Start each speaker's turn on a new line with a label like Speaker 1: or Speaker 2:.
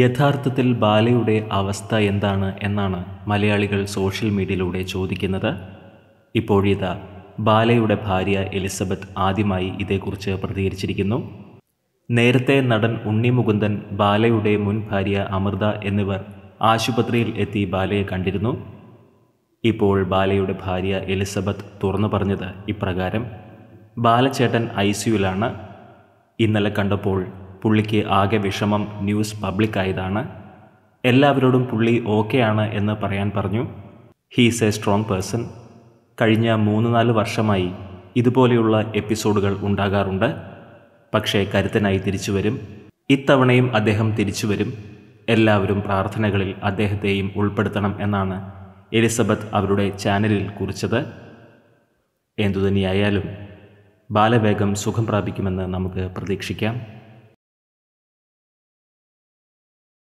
Speaker 1: യഥാർത്ഥത്തിൽ ബാലയുടെ അവസ്ഥ എന്താണ് എന്നാണ് മലയാളികൾ സോഷ്യൽ മീഡിയയിലൂടെ ചോദിക്കുന്നത്. ഇപ്പോഴിതാ ബാലയുടെ ഭാര്യ എലിസബത്ത് ആദ്യമായി ഇതേക്കുറിച്ച് പ്രതികരിച്ചിരിക്കുന്നു. നേരത്തെ നടൻ ഉണ്ണി മുകുന്ദൻ ബാലയുടെ മുൻ ഭാര്യ അമൃത എന്നിവർ ആശുപത്രിയിൽ എത്തി ബാലയെ കണ്ടിരുന്നു. ഇപ്പോൾ ബാലയുടെ ഭാര്യ എലിസബത്ത് തുറന്നു പറഞ്ഞത് ഇപ്രകാരം ബാലചേട്ടൻ ഐ സിയുലാണ്. ഇന്നലെ കണ്ടപ്പോൾ പുള്ളിക്ക് ആകെ വിഷമം ന്യൂസ് പബ്ലിക്കായതാണ്. എല്ലാവരോടും പുള്ളി ഓക്കെ ആണ് എന്ന് പറയാൻ പറഞ്ഞു. ഹീസ് എ സ്ട്രോങ് പേഴ്സൺ കഴിഞ്ഞ മൂന്ന് നാല് വർഷമായി ഇതുപോലെയുള്ള എപ്പിസോഡുകൾ ഉണ്ടാകാറുണ്ട്. പക്ഷേ കരുത്തനായി തിരിച്ചു വരും. ഇത്തവണയും അദ്ദേഹം തിരിച്ചു വരും. എല്ലാവരും പ്രാർത്ഥനകളിൽ അദ്ദേഹത്തെയും ഉൾപ്പെടുത്തണം എന്നാണ് എലിസബത്ത് അവരുടെ ചാനലിൽ കുറിച്ചത്. എന്തുതന്നെയായാലും ബാലവേഗം സുഖം പ്രാപിക്കുമെന്ന് നമുക്ക് പ്രതീക്ഷിക്കാം.